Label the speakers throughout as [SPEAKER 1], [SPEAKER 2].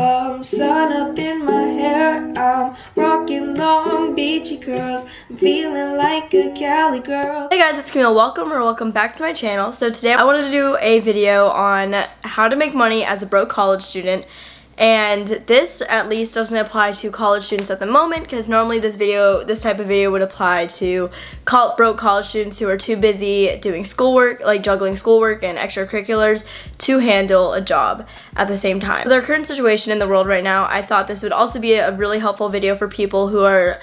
[SPEAKER 1] bum, sun up in my hair. I'm rocking long beachy curls. I'm feeling like a Cali girl.
[SPEAKER 2] Hey guys, it's Camille. Welcome or welcome back to my channel. So today I wanted to do a video on how to make money as a broke college student. And this at least doesn't apply to college students at the moment because normally this video, this type of video would apply to broke college students who are too busy doing schoolwork, like juggling schoolwork and extracurriculars to handle a job at the same time. With our current situation in the world right now, I thought this would also be a really helpful video for people who are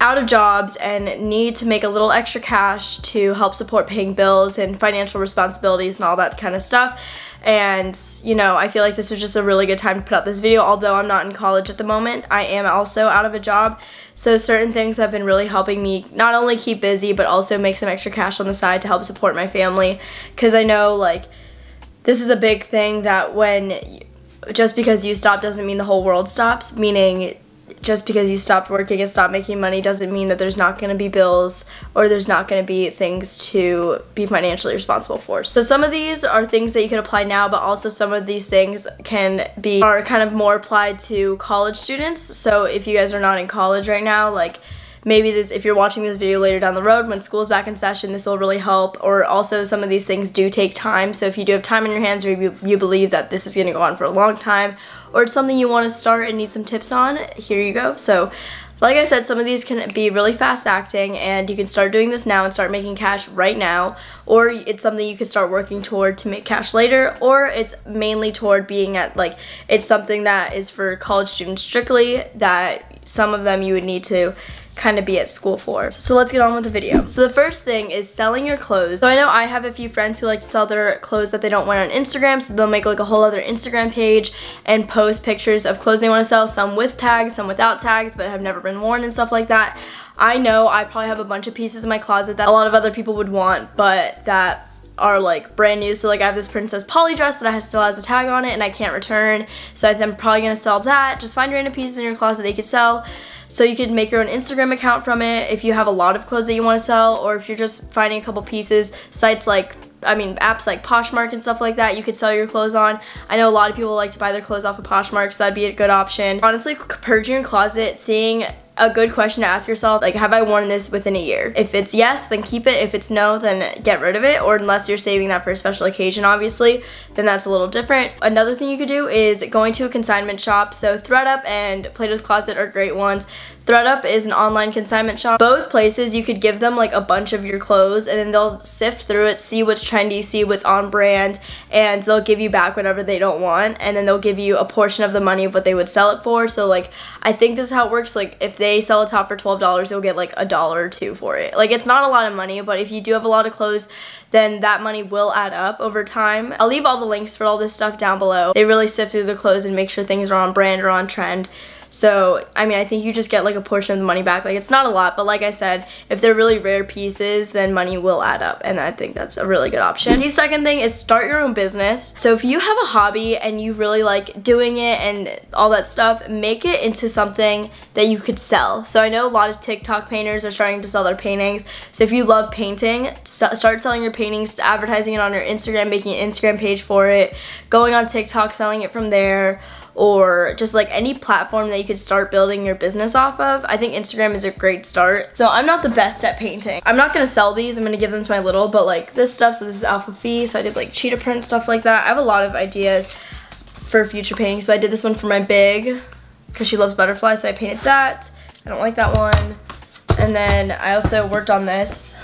[SPEAKER 2] out of jobs and need to make a little extra cash to help support paying bills and financial responsibilities and all that kind of stuff and you know I feel like this was just a really good time to put out this video although I'm not in college at the moment. I am also out of a job. So certain things have been really helping me not only keep busy but also make some extra cash on the side to help support my family. Because I know like this is a big thing that when just because you stop doesn't mean the whole world stops meaning just because you stopped working and stopped making money doesn't mean that there's not going to be bills or there's not going to be things to be financially responsible for. So some of these are things that you can apply now, but also some of these things can be are kind of more applied to college students. So if you guys are not in college right now, like maybe this if you're watching this video later down the road when school's back in session this will really help. Or also some of these things do take time. So if you do have time in your hands or you, you believe that this is going to go on for a long time or it's something you want to start and need some tips on here you go. So like I said, some of these can be really fast acting and you can start doing this now and start making cash right now. Or it's something you can start working toward to make cash later or it's mainly toward being at like it's something that is for college students strictly that some of them you would need to kind of be at school for. So let's get on with the video. So the first thing is selling your clothes. So I know I have a few friends who like to sell their clothes that they don't wear on Instagram, so they'll make like a whole other Instagram page and post pictures of clothes they want to sell, some with tags, some without tags, but have never been worn and stuff like that. I know I probably have a bunch of pieces in my closet that a lot of other people would want, but that are like brand new. So like I have this Princess Polly dress that I still has a tag on it and I can't return. So I'm probably to sell that. Just find random pieces in your closet that you could sell. So you could make your own Instagram account from it if you have a lot of clothes that you want to sell or if you're just finding a couple pieces. Sites like I mean, apps like Poshmark and stuff like that you could sell your clothes on. I know a lot of people like to buy their clothes off of Poshmark, so that'd be a good option. Honestly, purging your closet, seeing a good question to ask yourself like have I worn this within a year? If it's yes then keep it. If it's no then get rid of it. Or unless you're saving that for a special occasion obviously then that's a little different. Another thing you could do is going to a consignment shop. So thredup and plato's closet are great ones. Thredup is an online consignment shop. Both places you could give them like a bunch of your clothes and then they'll sift through it see what's trendy see what's on brand and they'll give you back whatever they don't want and then they'll give you a portion of the money of what they would sell it for. So like I think this is how it works. Like if they they sell a top for $12, you'll get like a dollar or two for it. Like it's not a lot of money, but if you do have a lot of clothes, then that money will add up over time. I'll leave all the links for all this stuff down below. They really sift through the clothes and make sure things are on brand or on trend. So, I mean, I think you just get like a portion of the money back. Like, it's not a lot, but like I said, if they're really rare pieces, then money will add up. And I think that's a really good option. The second thing is start your own business. So if you have a hobby and you really like doing it and all that stuff, make it into something that you could sell. So I know a lot of TikTok painters are starting to sell their paintings. So if you love painting, start selling your paintings, advertising it on your Instagram, making an Instagram page for it, going on TikTok, selling it from there or just like any platform that you could start building your business off of. I think Instagram is a great start. So I'm not the best at painting. I'm not gonna sell these, I'm gonna give them to my little, but like this stuff, so this is Alpha Phi, so I did like cheetah print, stuff like that. I have a lot of ideas for future paintings, but I did this one for my big, because she loves butterflies, so I painted that. I don't like that one. And then I also worked on this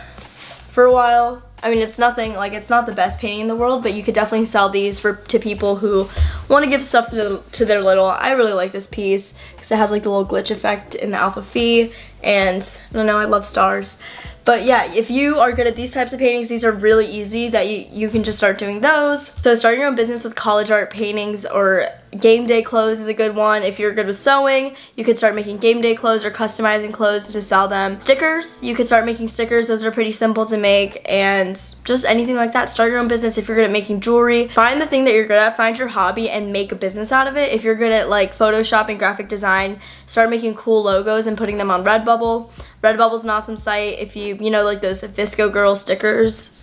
[SPEAKER 2] for a while. I mean, it's nothing, like, it's not the best painting in the world, but you could definitely sell these for to people who want to give stuff to, to their little. I really like this piece because it has, like, the little glitch effect in the Alpha Phi, and I don't know, I love stars. But yeah, if you are good at these types of paintings, these are really easy that you, you can just start doing those. So starting your own business with college art paintings or game day clothes is a good one. If you're good with sewing, you could start making game day clothes or customizing clothes to sell them. Stickers, you could start making stickers. Those are pretty simple to make and just anything like that. Start your own business if you're good at making jewelry. Find the thing that you're good at, find your hobby and make a business out of it. If you're good at like Photoshop and graphic design, start making cool logos and putting them on Redbubble. Redbubble's an awesome site if you, you know, like those VSCO Girl stickers.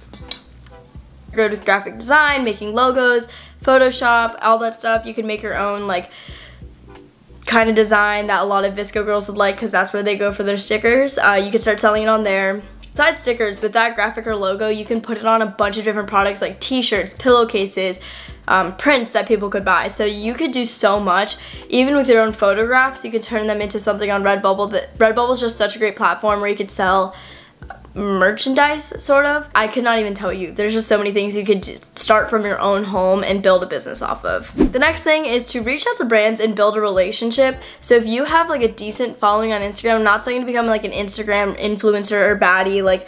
[SPEAKER 2] Good with graphic design, making logos, Photoshop, all that stuff. You can make your own like kind of design that a lot of VSCO girls would like because that's where they go for their stickers. Uh, you can start selling it on there. Besides stickers, with that graphic or logo, you can put it on a bunch of different products like t-shirts, pillowcases, um, prints that people could buy. So you could do so much. Even with your own photographs, you could turn them into something on Redbubble. That Redbubble is just such a great platform where you could sell merchandise sort of. I could not even tell you. There's just so many things you could start from your own home and build a business off of. The next thing is to reach out to brands and build a relationship. So if you have like a decent following on instagram I'm not saying to become like an instagram influencer or baddie like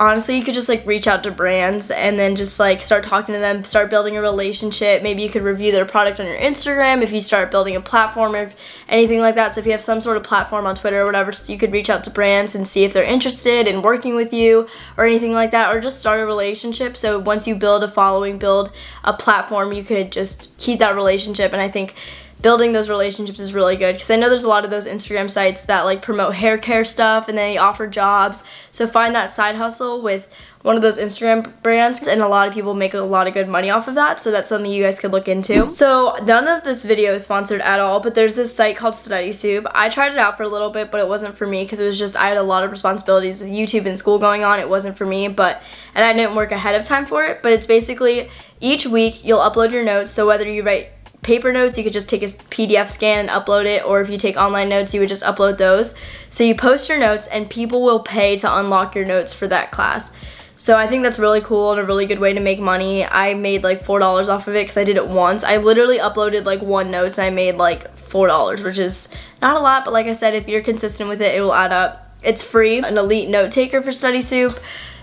[SPEAKER 2] honestly you could just like reach out to brands and then just like start talking to them start building a relationship. Maybe you could review their product on your instagram if you start building a platform or anything like that. So if you have some sort of platform on twitter or whatever you could reach out to brands and see if they're interested in working with you or anything like that or just start a relationship. So once you build a following build a platform you could just keep that relationship. And i think building those relationships is really good because I know there's a lot of those Instagram sites that like promote hair care stuff and they offer jobs. So find that side hustle with one of those Instagram brands and a lot of people make a lot of good money off of that so that's something you guys could look into. So none of this video is sponsored at all but there's this site called StudySoup. I tried it out for a little bit but it wasn't for me because it was just I had a lot of responsibilities with YouTube and school going on. It wasn't for me but and I didn't work ahead of time for it but it's basically each week you'll upload your notes so whether you write paper notes, you could just take a PDF scan and upload it, or if you take online notes, you would just upload those. So you post your notes and people will pay to unlock your notes for that class. So I think that's really cool and a really good way to make money. I made like $4 off of it because I did it once. I literally uploaded like one notes I made like $4, which is not a lot, but like I said, if you're consistent with it, it will add up. It's free, an elite note taker for StudySoup.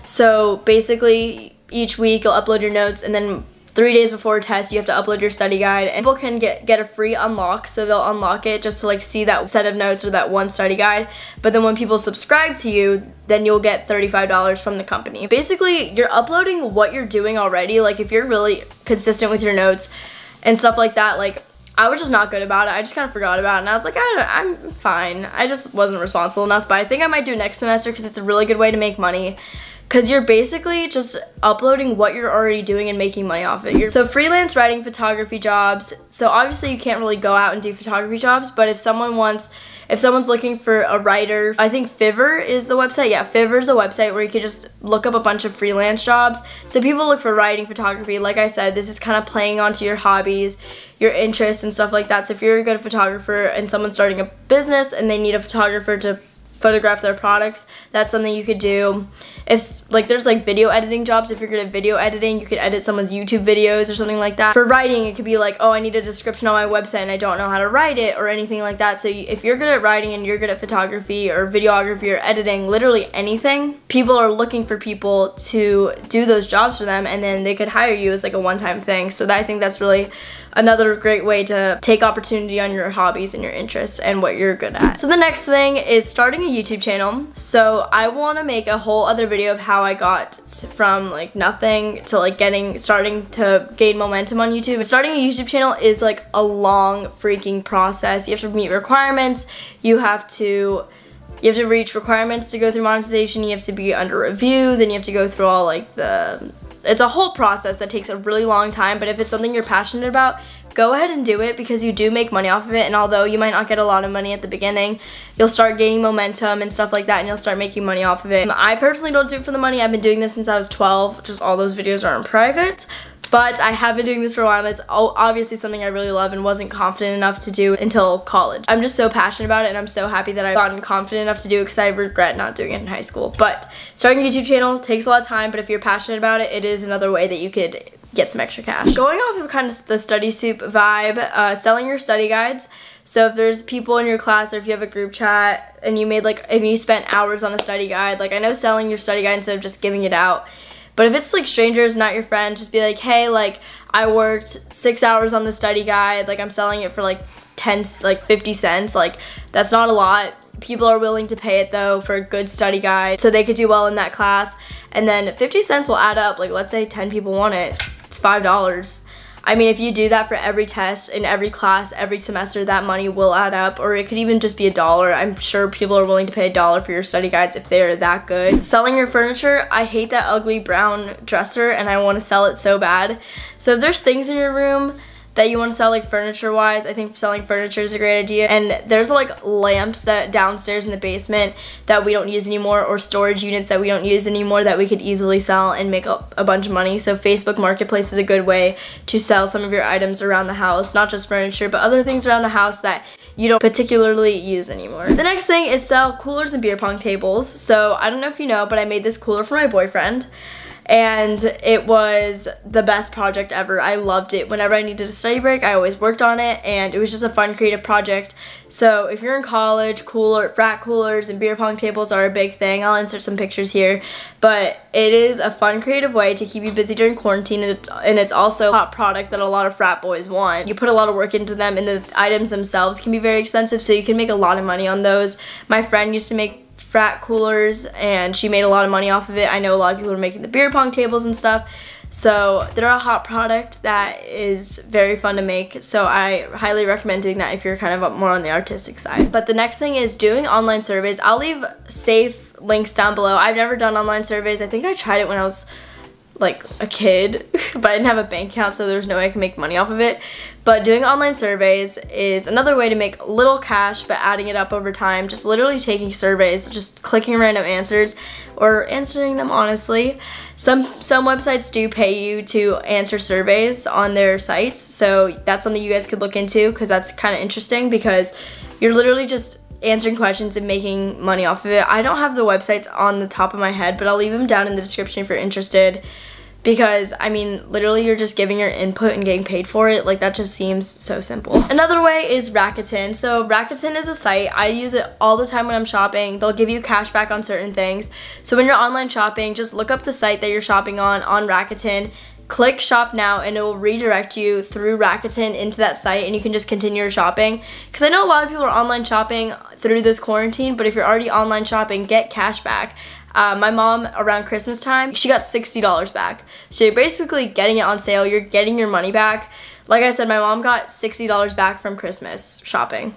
[SPEAKER 2] So basically, each week you'll upload your notes and then three days before test, you have to upload your study guide. And people can get, get a free unlock, so they'll unlock it just to like see that set of notes or that one study guide. But then when people subscribe to you, then you'll get $35 from the company. Basically, you're uploading what you're doing already. Like if you're really consistent with your notes and stuff like that, like I was just not good about it. I just kind of forgot about it. And I was like, I am fine. I just wasn't responsible enough. But I think I might do next semester because it's a really good way to make money because you're basically just uploading what you're already doing and making money off it. You're, so freelance writing photography jobs, so obviously you can't really go out and do photography jobs, but if someone wants, if someone's looking for a writer, I think Fiverr is the website. Yeah, Fiverr is a website where you can just look up a bunch of freelance jobs. So people look for writing photography. Like I said, this is kind of playing onto your hobbies, your interests and stuff like that. So if you're a good photographer and someone's starting a business and they need a photographer to photograph their products that's something you could do. If like there's like video editing jobs if you're good at video editing you could edit someone's youtube videos or something like that. For writing it could be like oh i need a description on my website and i don't know how to write it or anything like that. So if you're good at writing and you're good at photography or videography or editing literally anything people are looking for people to do those jobs for them and then they could hire you as like a one-time thing. So that, i think that's really another great way to take opportunity on your hobbies and your interests and what you're good at. So the next thing is starting a YouTube channel. So I want to make a whole other video of how I got to, from like nothing to like getting, starting to gain momentum on YouTube. Starting a YouTube channel is like a long freaking process. You have to meet requirements. You have to you have to reach requirements to go through monetization, you have to be under review, then you have to go through all like the it's a whole process that takes a really long time, but if it's something you're passionate about, go ahead and do it because you do make money off of it and although you might not get a lot of money at the beginning, you'll start gaining momentum and stuff like that and you'll start making money off of it. I personally don't do it for the money. I've been doing this since I was 12, just all those videos are in private. But I have been doing this for a while and it's obviously something I really love and wasn't confident enough to do until college. I'm just so passionate about it and I'm so happy that I've gotten confident enough to do it because I regret not doing it in high school. But starting a YouTube channel takes a lot of time, but if you're passionate about it, it is another way that you could get some extra cash. Going off of kind of the study soup vibe, uh, selling your study guides. So if there's people in your class or if you have a group chat and you made like, if you spent hours on a study guide, like I know selling your study guide instead of just giving it out but if it's like strangers, not your friend, just be like, hey, like I worked six hours on the study guide, like I'm selling it for like 10, like 50 cents. Like that's not a lot. People are willing to pay it though for a good study guide so they could do well in that class. And then 50 cents will add up. Like let's say 10 people want it, it's $5. I mean, if you do that for every test in every class, every semester, that money will add up, or it could even just be a dollar. I'm sure people are willing to pay a dollar for your study guides if they're that good. Selling your furniture, I hate that ugly brown dresser and I want to sell it so bad. So if there's things in your room that you want to sell like furniture wise. I think selling furniture is a great idea. And there's like lamps that downstairs in the basement that we don't use anymore or storage units that we don't use anymore that we could easily sell and make a, a bunch of money. So Facebook Marketplace is a good way to sell some of your items around the house, not just furniture, but other things around the house that you don't particularly use anymore. The next thing is sell coolers and beer pong tables. So I don't know if you know, but I made this cooler for my boyfriend and it was the best project ever. I loved it. Whenever I needed a study break, I always worked on it and it was just a fun creative project. So if you're in college, cooler, frat coolers and beer pong tables are a big thing. I'll insert some pictures here, but it is a fun creative way to keep you busy during quarantine and it's, and it's also a hot product that a lot of frat boys want. You put a lot of work into them and the items themselves can be very expensive so you can make a lot of money on those. My friend used to make frat coolers and she made a lot of money off of it. I know a lot of people are making the beer pong tables and stuff. So they're a hot product that is very fun to make. So I highly recommend doing that if you're kind of more on the artistic side. But the next thing is doing online surveys. I'll leave safe links down below. I've never done online surveys. I think I tried it when I was like a kid, but I didn't have a bank account, so there's no way I can make money off of it. But doing online surveys is another way to make little cash, but adding it up over time. Just literally taking surveys, just clicking random answers, or answering them honestly. Some, some websites do pay you to answer surveys on their sites, so that's something you guys could look into, because that's kind of interesting, because you're literally just answering questions and making money off of it. I don't have the websites on the top of my head, but I'll leave them down in the description if you're interested because I mean literally you're just giving your input and getting paid for it. Like that just seems so simple. Another way is Rakuten. So Rakuten is a site. I use it all the time when I'm shopping. They'll give you cash back on certain things. So when you're online shopping just look up the site that you're shopping on on Rakuten. Click shop now and it will redirect you through Rakuten into that site and you can just continue your shopping. Because I know a lot of people are online shopping through this quarantine but if you're already online shopping get cash back uh, my mom, around Christmas time, she got $60 back. So you're basically getting it on sale. You're getting your money back. Like I said, my mom got $60 back from Christmas shopping.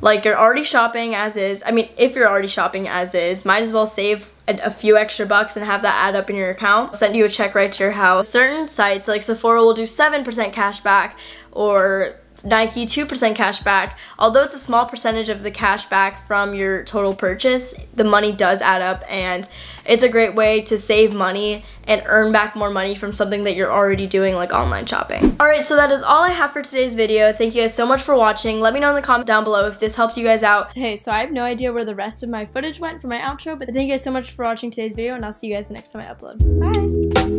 [SPEAKER 2] Like you're already shopping as is. I mean, if you're already shopping as is, might as well save a, a, few extra bucks and have that add up in your account. Send you a check right to your house. Certain sites like Sephora will do 7% cash back or Nike 2% cash back. Although it's a small percentage of the cash back from your total purchase, the money does add up and it's a great way to save money and earn back more money from something that you're already doing like online shopping. Alright, so that is all I have for today's video. Thank you guys so much for watching. Let me know in the comment down below if this helps you guys out. Hey, so I have no idea where the rest of my footage went for my outro, but thank you guys so much for watching today's video and I'll see you guys the next time I upload. Bye!